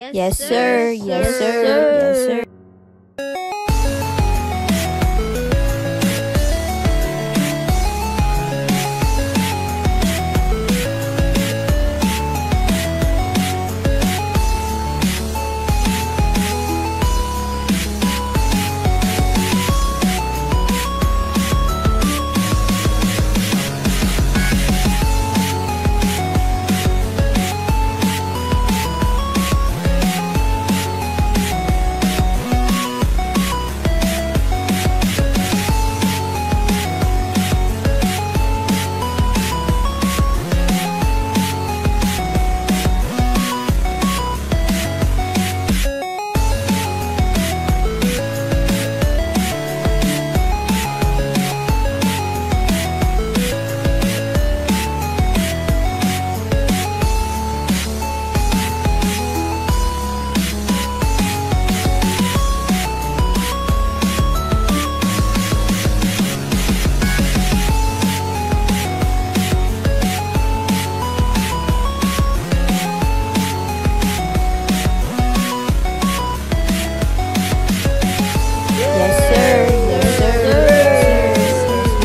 Yes, sir. Yes, sir. Yes, sir.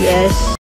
Yes,